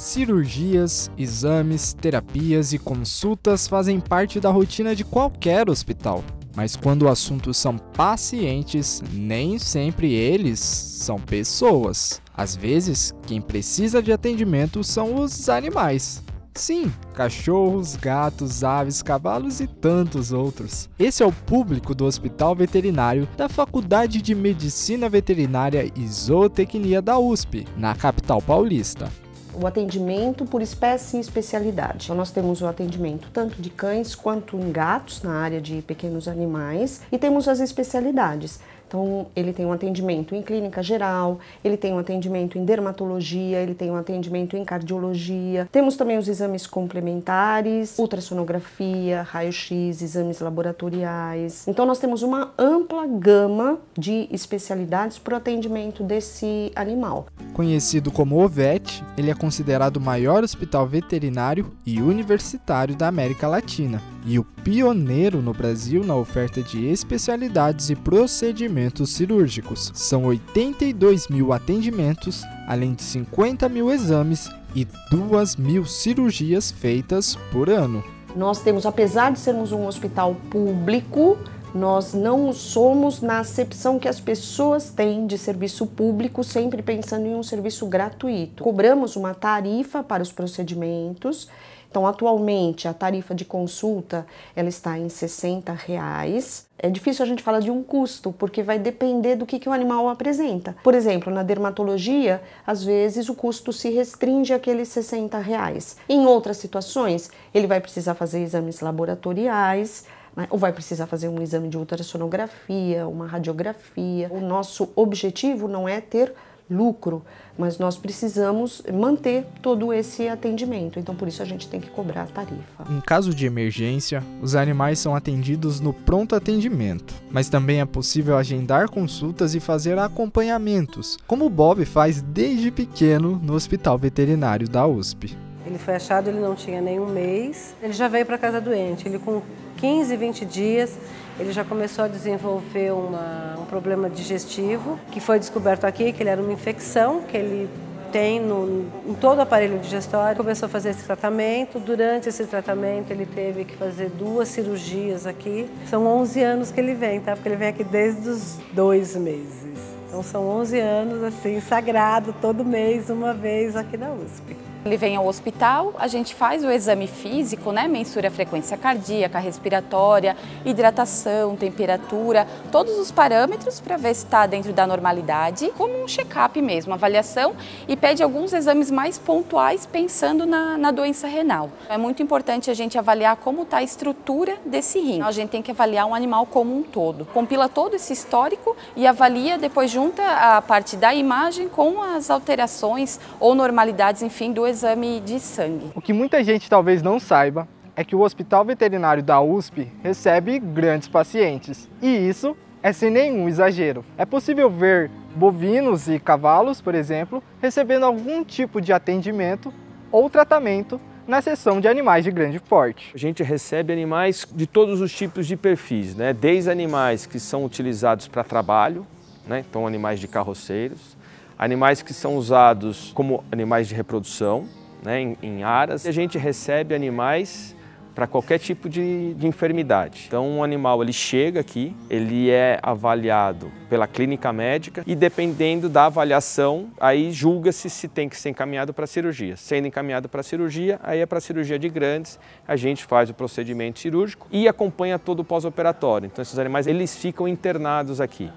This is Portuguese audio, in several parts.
Cirurgias, exames, terapias e consultas fazem parte da rotina de qualquer hospital. Mas quando o assunto são pacientes, nem sempre eles são pessoas. Às vezes, quem precisa de atendimento são os animais. Sim, cachorros, gatos, aves, cavalos e tantos outros. Esse é o público do Hospital Veterinário da Faculdade de Medicina Veterinária e Zootecnia da USP, na capital paulista o atendimento por espécie e especialidade. Então, nós temos o atendimento tanto de cães quanto em gatos, na área de pequenos animais, e temos as especialidades. Então, ele tem um atendimento em clínica geral, ele tem um atendimento em dermatologia, ele tem um atendimento em cardiologia. Temos também os exames complementares, ultrassonografia, raio-x, exames laboratoriais. Então, nós temos uma ampla gama de especialidades para o atendimento desse animal. Conhecido como OVET, ele é considerado o maior hospital veterinário e universitário da América Latina e o pioneiro no Brasil na oferta de especialidades e procedimentos cirúrgicos. São 82 mil atendimentos, além de 50 mil exames e 2 mil cirurgias feitas por ano. Nós temos, apesar de sermos um hospital público, nós não somos na acepção que as pessoas têm de serviço público, sempre pensando em um serviço gratuito. Cobramos uma tarifa para os procedimentos então, atualmente, a tarifa de consulta ela está em 60 reais. É difícil a gente falar de um custo, porque vai depender do que, que o animal apresenta. Por exemplo, na dermatologia, às vezes o custo se restringe àqueles 60 reais. Em outras situações, ele vai precisar fazer exames laboratoriais, né? ou vai precisar fazer um exame de ultrassonografia, uma radiografia. O nosso objetivo não é ter lucro, mas nós precisamos manter todo esse atendimento. Então, por isso a gente tem que cobrar a tarifa. Em caso de emergência, os animais são atendidos no pronto atendimento, mas também é possível agendar consultas e fazer acompanhamentos, como o Bob faz desde pequeno no Hospital Veterinário da USP. Ele foi achado, ele não tinha nenhum mês, ele já veio para casa doente. Ele com 15, 20 dias, ele já começou a desenvolver uma, um problema digestivo, que foi descoberto aqui, que ele era uma infecção, que ele tem no, em todo o aparelho digestório. Começou a fazer esse tratamento. Durante esse tratamento, ele teve que fazer duas cirurgias aqui. São 11 anos que ele vem, tá? Porque ele vem aqui desde os dois meses. Então, são 11 anos, assim, sagrado, todo mês, uma vez aqui na USP. Ele vem ao hospital, a gente faz o exame físico, né? mensura a frequência cardíaca, respiratória, hidratação, temperatura, todos os parâmetros para ver se está dentro da normalidade, como um check-up mesmo, avaliação e pede alguns exames mais pontuais pensando na, na doença renal. É muito importante a gente avaliar como está a estrutura desse rim. A gente tem que avaliar um animal como um todo. Compila todo esse histórico e avalia, depois junta a parte da imagem com as alterações ou normalidades, enfim, do exame de sangue. O que muita gente talvez não saiba é que o Hospital Veterinário da USP recebe grandes pacientes. E isso é sem nenhum exagero. É possível ver bovinos e cavalos, por exemplo, recebendo algum tipo de atendimento ou tratamento na seção de animais de grande porte. A gente recebe animais de todos os tipos de perfis, né? desde animais que são utilizados para trabalho, né? então animais de carroceiros, animais que são usados como animais de reprodução, né, em, em aras. E a gente recebe animais para qualquer tipo de, de, enfermidade. Então, um animal ele chega aqui, ele é avaliado pela clínica médica e dependendo da avaliação, aí julga-se se tem que ser encaminhado para cirurgia. Sendo encaminhado para cirurgia, aí é para cirurgia de grandes, a gente faz o procedimento cirúrgico e acompanha todo o pós-operatório. Então, esses animais eles ficam internados aqui.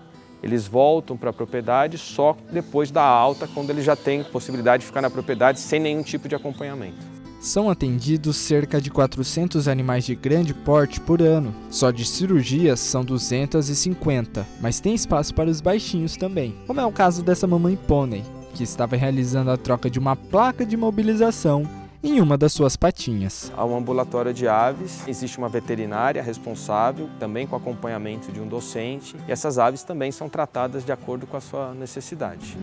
Eles voltam para a propriedade só depois da alta, quando eles já têm possibilidade de ficar na propriedade sem nenhum tipo de acompanhamento. São atendidos cerca de 400 animais de grande porte por ano. Só de cirurgias são 250, mas tem espaço para os baixinhos também, como é o caso dessa mamãe pônei, que estava realizando a troca de uma placa de mobilização em uma das suas patinhas. Há um ambulatório de aves, existe uma veterinária responsável, também com acompanhamento de um docente, e essas aves também são tratadas de acordo com a sua necessidade.